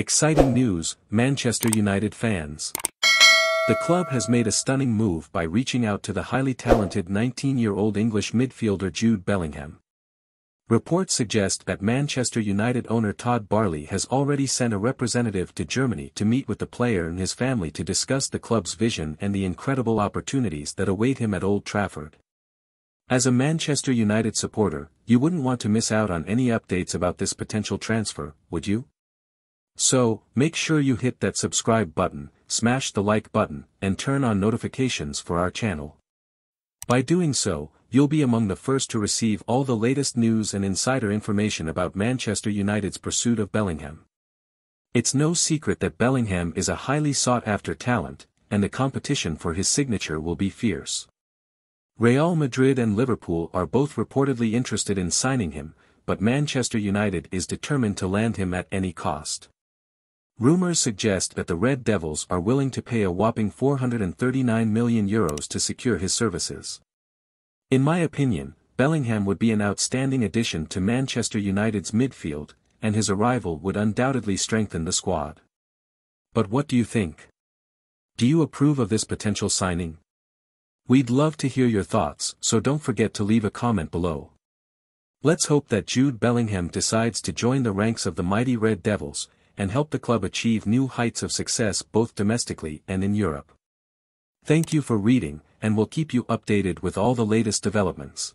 Exciting news, Manchester United fans. The club has made a stunning move by reaching out to the highly talented 19-year-old English midfielder Jude Bellingham. Reports suggest that Manchester United owner Todd Boehly has already sent a representative to Germany to meet with the player and his family to discuss the club's vision and the incredible opportunities that await him at Old Trafford. As a Manchester United supporter, you wouldn't want to miss out on any updates about this potential transfer, would you? So, make sure you hit that subscribe button, smash the like button, and turn on notifications for our channel. By doing so, you'll be among the first to receive all the latest news and insider information about Manchester United's pursuit of Bellingham. It's no secret that Bellingham is a highly sought-after talent, and the competition for his signature will be fierce. Real Madrid and Liverpool are both reportedly interested in signing him, but Manchester United is determined to land him at any cost. Rumors suggest that the Red Devils are willing to pay a whopping 439 million euros to secure his services. In my opinion, Bellingham would be an outstanding addition to Manchester United's midfield, and his arrival would undoubtedly strengthen the squad. But what do you think? Do you approve of this potential signing? We'd love to hear your thoughts, so don't forget to leave a comment below. Let's hope that Jude Bellingham decides to join the ranks of the mighty Red Devils, and help the club achieve new heights of success both domestically and in Europe. Thank you for reading, and we'll keep you updated with all the latest developments.